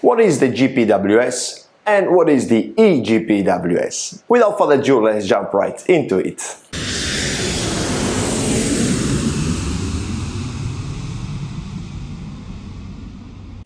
What is the GPWS and what is the eGPWS? Without further ado, let's jump right into it.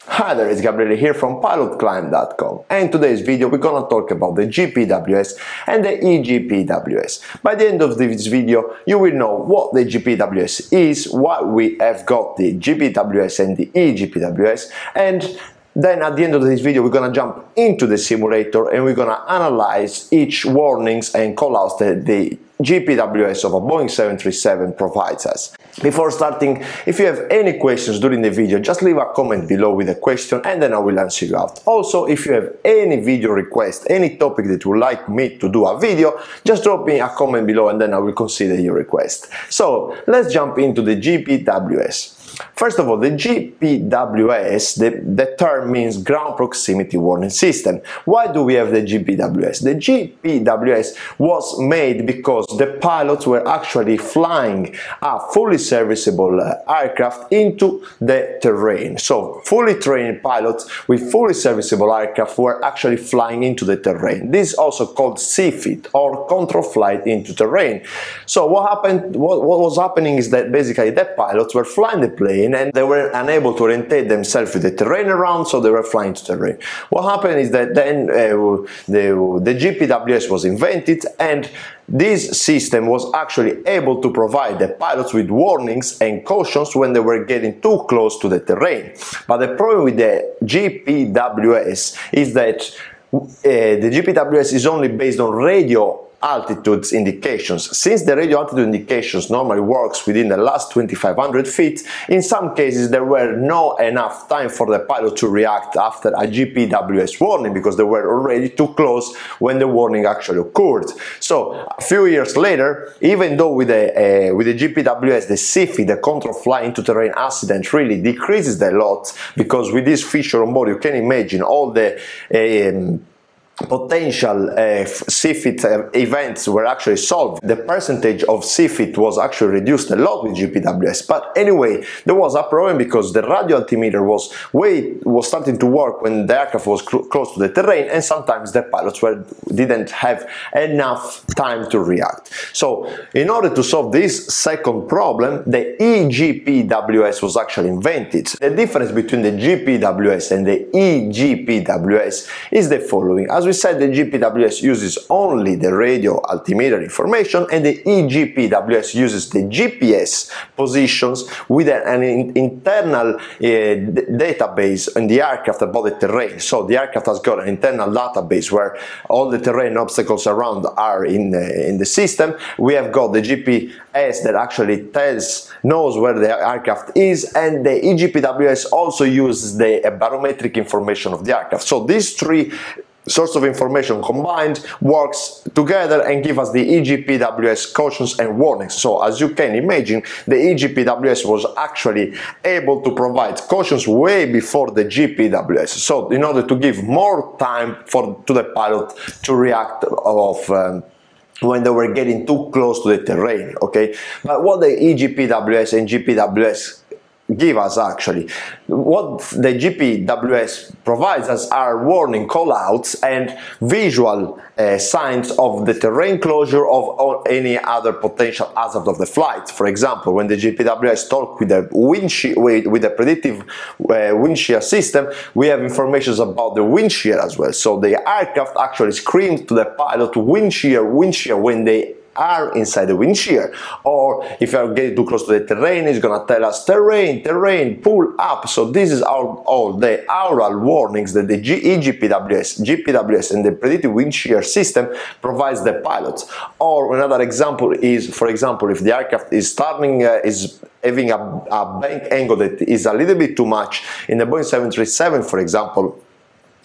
Hi there, it's Gabriele here from pilotclimb.com and in today's video we're gonna talk about the GPWS and the eGPWS. By the end of this video you will know what the GPWS is, why we have got the GPWS and the eGPWS and then at the end of this video we're gonna jump into the simulator and we're gonna analyze each warnings and callouts that the GPWS of a Boeing 737 provides us. Before starting, if you have any questions during the video, just leave a comment below with a question and then I will answer you out. Also, if you have any video request, any topic that you would like me to do a video, just drop me a comment below and then I will consider your request. So, let's jump into the GPWS. First of all, the GPWS, the, the term means Ground Proximity Warning System. Why do we have the GPWS? The GPWS was made because the pilots were actually flying a fully serviceable uh, aircraft into the terrain. So, fully trained pilots with fully serviceable aircraft were actually flying into the terrain. This is also called CFIT or control flight into terrain. So, what happened? What, what was happening is that basically the pilots were flying the plane and they were unable to orientate themselves with the terrain around, so they were flying to terrain. What happened is that then uh, the, the GPWS was invented and this system was actually able to provide the pilots with warnings and cautions when they were getting too close to the terrain. But the problem with the GPWS is that uh, the GPWS is only based on radio altitudes indications. Since the radio altitude indications normally works within the last 2500 feet, in some cases there were no enough time for the pilot to react after a GPWS warning because they were already too close when the warning actually occurred. So a few years later, even though with the, uh, with the GPWS, the CFI, the control fly into terrain accident really decreases a lot because with this feature on board you can imagine all the um, potential uh, CFIT uh, events were actually solved. The percentage of CFIT was actually reduced a lot with GPWS. But anyway, there was a problem because the radio altimeter was way was starting to work when the aircraft was cl close to the terrain, and sometimes the pilots were didn't have enough time to react. So, in order to solve this second problem, the eGPWS was actually invented. The difference between the GPWS and the eGPWS is the following. As we we said the GPWS uses only the radio altimeter information and the eGPWS uses the GPS positions with an in internal uh, database in the aircraft about the terrain. So the aircraft has got an internal database where all the terrain obstacles around are in, uh, in the system. We have got the GPS that actually tells, knows where the aircraft is and the eGPWS also uses the barometric information of the aircraft. So these three source of information combined works together and give us the eGPWS cautions and warnings. So as you can imagine, the eGPWS was actually able to provide cautions way before the GPWS. So in order to give more time for to the pilot to react of um, when they were getting too close to the terrain, okay? But what the eGPWS and GPWS give us actually. What the GPWS provides us are warning callouts and visual uh, signs of the terrain closure of any other potential hazard of the flight. For example, when the GPWS talk with the wind shear, with, with the predictive uh, wind shear system, we have information about the wind shear as well. So the aircraft actually screams to the pilot wind shear, wind shear when they are inside the wind shear or if you are getting too close to the terrain it's gonna tell us terrain terrain pull up. So this is all, all the aural warnings that the eGPWS GPWS and the predictive wind shear system provides the pilots. Or another example is for example if the aircraft is starting uh, is having a, a bank angle that is a little bit too much. In the Boeing 737 for example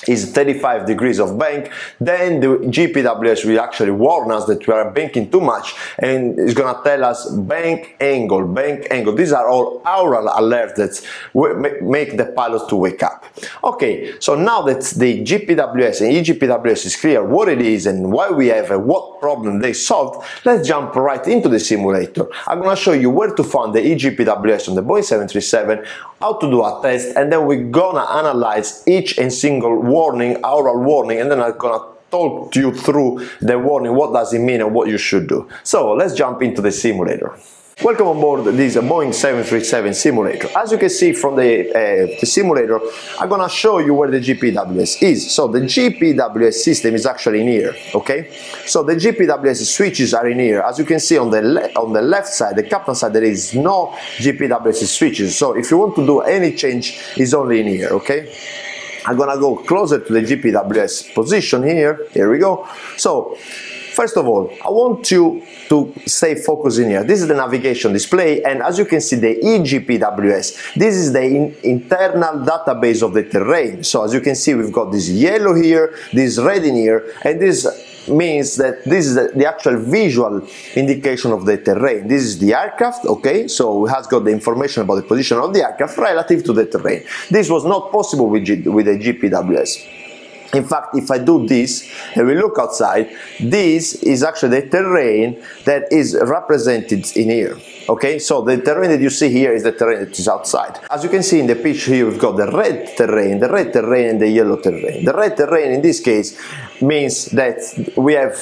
is 35 degrees of bank, then the GPWS will actually warn us that we are banking too much and it's gonna tell us bank angle, bank angle. These are all aural alerts that make the pilot to wake up. Okay, so now that the GPWS and eGPWS is clear what it is and why we have and what problem they solved, let's jump right into the simulator. I'm gonna show you where to find the eGPWS on the Boeing 737, how to do a test, and then we're gonna analyze each and single warning, aural warning, and then I'm gonna talk to you through the warning, what does it mean and what you should do. So let's jump into the simulator. Welcome on board this Boeing 737 simulator. As you can see from the, uh, the, simulator, I'm gonna show you where the GPWS is. So the GPWS system is actually in here, okay? So the GPWS switches are in here. As you can see on the, on the left side, the captain side, there is no GPWS switches. So if you want to do any change, it's only in here, okay? I'm gonna go closer to the GPWS position here. Here we go. So first of all, I want you to stay focused in here. This is the navigation display and as you can see the eGPWS, this is the in internal database of the terrain. So as you can see we've got this yellow here, this red in here and this means that this is the, the, actual visual indication of the terrain. This is the aircraft, okay, so it has got the information about the position of the aircraft relative to the terrain. This was not possible with, G, with the GPWS. In fact, if I do this and we look outside, this is actually the terrain that is represented in here. Okay, so the terrain that you see here is the terrain that is outside. As you can see in the picture here, we've got the red terrain, the red terrain and the yellow terrain. The red terrain in this case means that we have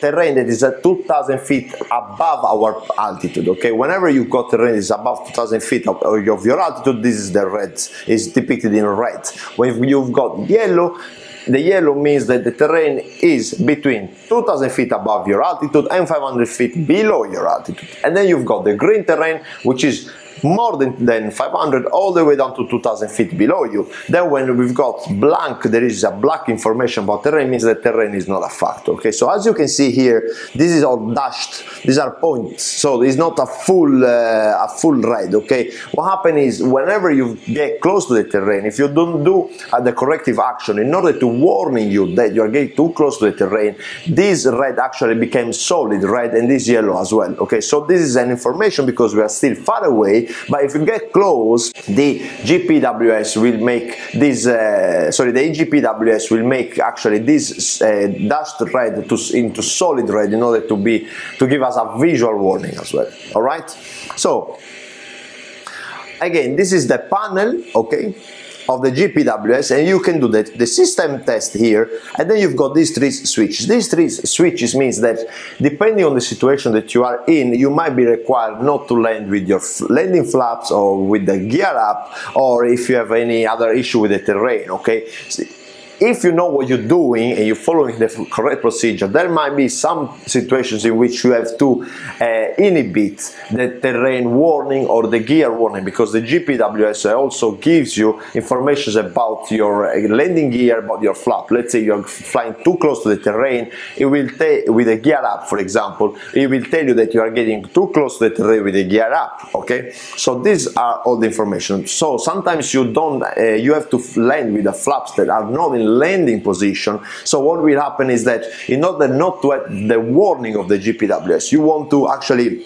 terrain that is at 2000 feet above our altitude okay whenever you've got terrain that is above 2000 feet of, of your altitude this is the red is depicted in red when you've got yellow the yellow means that the terrain is between 2000 feet above your altitude and 500 feet below your altitude. And then you've got the green terrain, which is more than, than 500 all the way down to 2000 feet below you. Then when we've got blank, there is a black information about terrain, means that terrain is not a factor. Okay, so as you can see here, this is all dashed, these are points, so it's not a full, uh, a full red, okay? What happens is whenever you get close to the terrain, if you don't do uh, the corrective action in order to warning you that you are getting too close to the terrain, this red actually became solid red and this yellow as well, okay? So this is an information because we are still far away but if you get close the GPWS will make this uh, sorry the EGPWS will make actually this uh, dashed red to, into solid red in order to be to give us a visual warning as well. All right? So again this is the panel okay of the GPWS and you can do the, the system test here and then you've got these three switches. These three switches means that depending on the situation that you are in you might be required not to land with your landing flaps or with the gear up or if you have any other issue with the terrain okay if you know what you're doing and you're following the correct procedure, there might be some situations in which you have to uh, inhibit the terrain warning or the gear warning because the GPWS also gives you information about your uh, landing gear, about your flap. Let's say you're flying too close to the terrain, it will tell with the gear up, for example, it will tell you that you are getting too close to the terrain with the gear up. Okay, so these are all the information. So sometimes you don't, uh, you have to land with the flaps that are not in landing position. So what will happen is that in order not to have the warning of the GPWS, you want to actually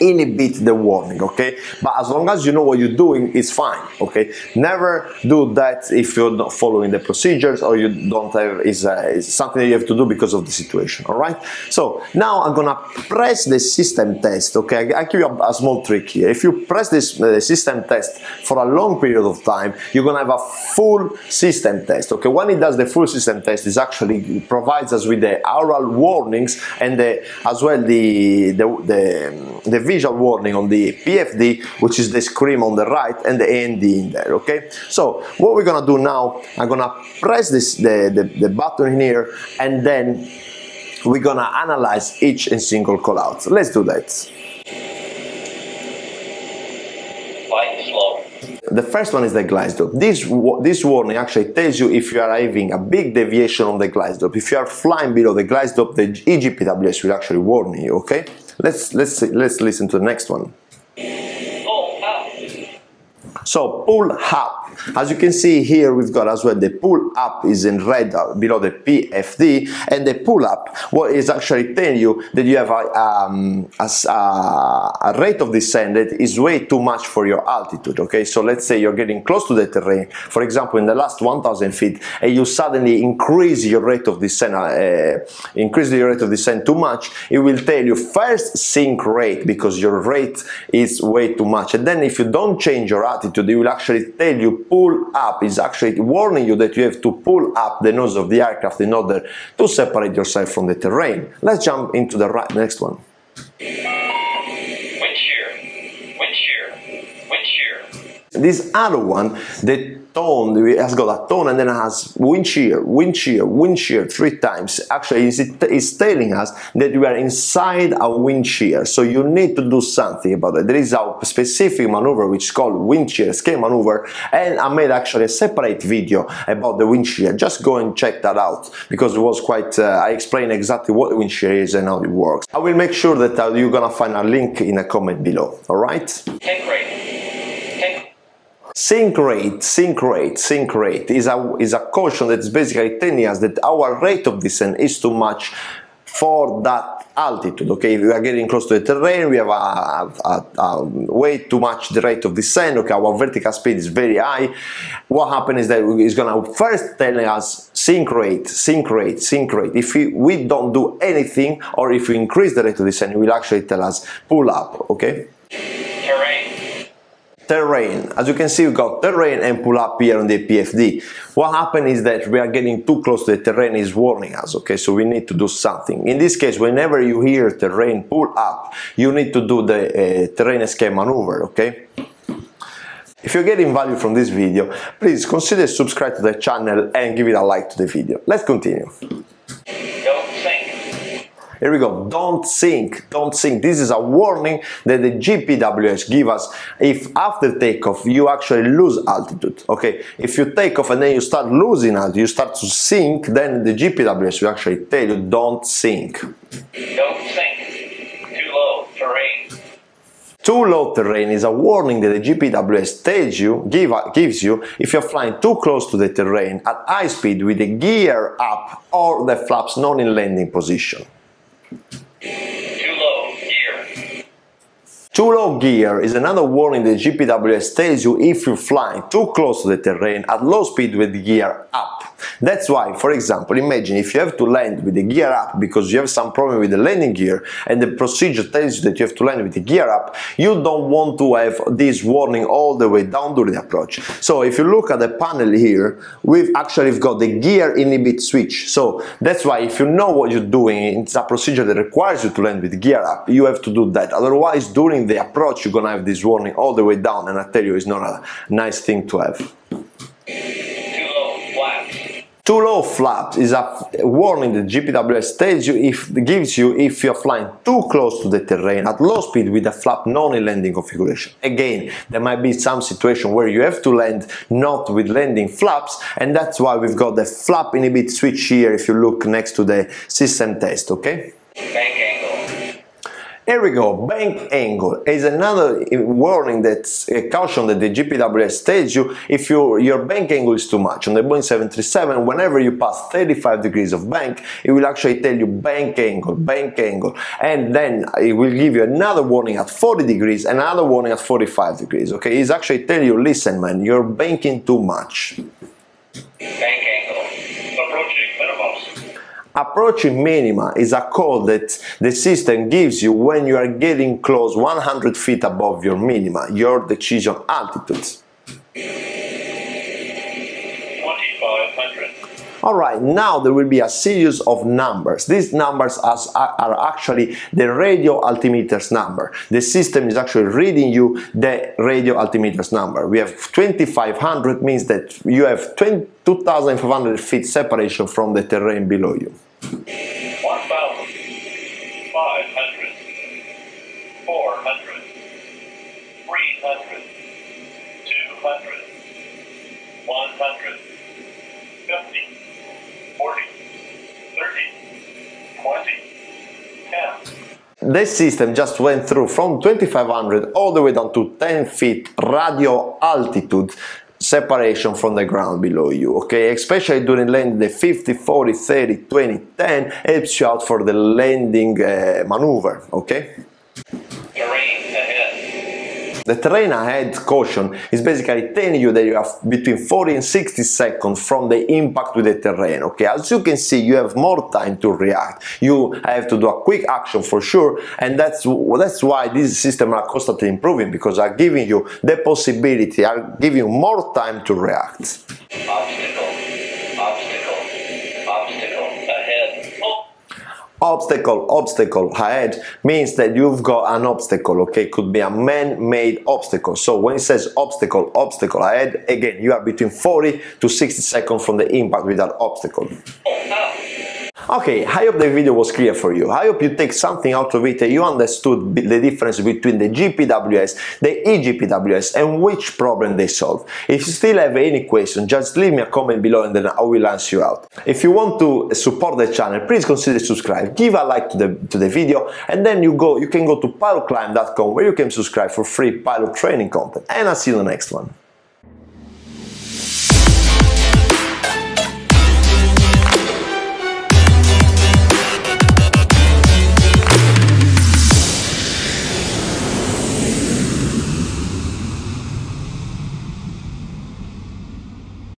inhibit the warning okay? But as long as you know what you're doing it's fine okay? Never do that if you're not following the procedures or you don't have is uh, something you have to do because of the situation all right? So now i'm gonna press the system test okay? I give you a, a small trick here. If you press this uh, system test for a long period of time you're gonna have a full system test okay? When it does the full system test it actually provides us with the aural warnings and the, as well the the, the, the visual warning on the PFD, which is the scream on the right and the AND in there, okay? So what we're gonna do now, I'm gonna press this the, the, the button here and then we're gonna analyze each and single call out. Let's do that. The first one is the glide slope. This, this warning actually tells you if you are having a big deviation on the glide slope. If you are flying below the glide slope, the eGPWS will actually warn you, okay? Let's let's see, let's listen to the next one. Oh, so pull up. As you can see here, we've got as well the pull up is in red uh, below the PFD, and the pull up what is actually telling you that you have a, um, a, a rate of descent that is way too much for your altitude. Okay, so let's say you're getting close to the terrain, for example, in the last 1,000 feet, and you suddenly increase your rate of descent, uh, increase the rate of descent too much, it will tell you first sink rate because your rate is way too much, and then if you don't change your attitude, it will actually tell you pull up. Is actually warning you that you have to pull up the nose of the aircraft in order to separate yourself from the terrain. Let's jump into the right, next one. This other one, the tone has got a tone and then it has wind shear, wind shear, wind shear three times. Actually, it's, telling us that we are inside a wind shear, so you need to do something about it. There is a specific maneuver which is called wind shear escape maneuver, and I made actually a separate video about the wind shear. Just go and check that out because it was quite. Uh, I explained exactly what wind shear is and how it works. I will make sure that uh, you're gonna find a link in a comment below. All right? Tank Sink rate, sink rate, sink rate is a, is a caution that is basically telling us that our rate of descent is too much for that altitude. Okay, if we are getting close to the terrain, we have a, a, a, way too much the rate of descent. Okay, our vertical speed is very high. What happens is that it's gonna first telling us sink rate, sink rate, sink rate. If we, we don't do anything, or if we increase the rate of descent, it will actually tell us pull up. Okay terrain. As you can see, we got terrain and pull up here on the PFD. What happened is that we are getting too close to the terrain is warning us, okay? So we need to do something. In this case, whenever you hear terrain pull up, you need to do the uh, terrain escape maneuver, okay? If you're getting value from this video, please consider subscribe to the channel and give it a like to the video. Let's continue. Here we go. Don't sink. Don't sink. This is a warning that the GPWS give us if after takeoff you actually lose altitude. Okay. If you take off and then you start losing altitude, you start to sink, then the GPWS will actually tell you don't sink. Don't sink. Too low terrain. Too low terrain is a warning that the GPWS tells you, give, gives you if you're flying too close to the terrain at high speed with the gear up or the flaps not in landing position. Gear. Too low gear is another warning that GPWS tells you if you're flying too close to the terrain at low speed with the gear up. That's why, for example, imagine if you have to land with the gear up because you have some problem with the landing gear and the procedure tells you that you have to land with the gear up, you don't want to have this warning all the way down during the approach. So if you look at the panel here, we've actually got the gear inhibit switch. So that's why if you know what you're doing, it's a procedure that requires you to land with gear up, you have to do that. Otherwise, during the approach, you're gonna have this warning all the way down and I tell you, it's not a nice thing to have. Too low flaps is a warning that GPWS tells you if gives you if you're flying too close to the terrain at low speed with a flap non in landing configuration. Again, there might be some situation where you have to land not with landing flaps, and that's why we've got the flap inhibit switch here if you look next to the system test, okay? Here we go, bank angle is another eh, warning that's a eh, caution that the GPWS tells you if you, your bank angle is too much. On the Boeing 737, whenever you pass 35 degrees of bank, it will actually tell you bank angle, bank angle, and then eh, it will give you another warning at 40 degrees, another warning at 45 degrees, okay? It's actually telling you, listen man, you're banking too much. Approaching minima is a call that the system gives you when you are getting close 100 feet above your minima, your decision altitude. Alright, now there will be a series of numbers. These numbers as, are actually the radio altimeters number. The system is actually reading you the radio altimeters number. We have 2500 means that you have 2500 feet separation from the terrain below you. 100, 50, 40, 30, 20, 10. This system just went through from 2500 all the way down to 10 feet radio altitude separation from the ground below you okay especially during landing the 50 40 30 20 10 helps you out for the landing uh, maneuver okay. The terrain ahead caution is basically telling you that you have between 40 and 60 seconds from the impact with the terrain okay? As you can see you have more time to react. You have to do a quick action for sure and that's that's why these systems are constantly improving because are giving you the possibility are giving you more time to react obstacle obstacle ahead means that you've got an obstacle okay could be a man-made obstacle so when it says obstacle obstacle ahead again you are between 40 to 60 seconds from the impact with that obstacle oh, up. Okay, I hope the video was clear for you. I hope you take something out of it and you understood the difference between the GPWS, the eGPWS and which problem they solve. If you still have any question, just leave me a comment below and then I will answer you out. If you want to support the channel, please consider subscribe, give a like to the, to the video and then you go you can go to pilotclimb.com where you can subscribe for free pilot training content and I'll see you in the next one.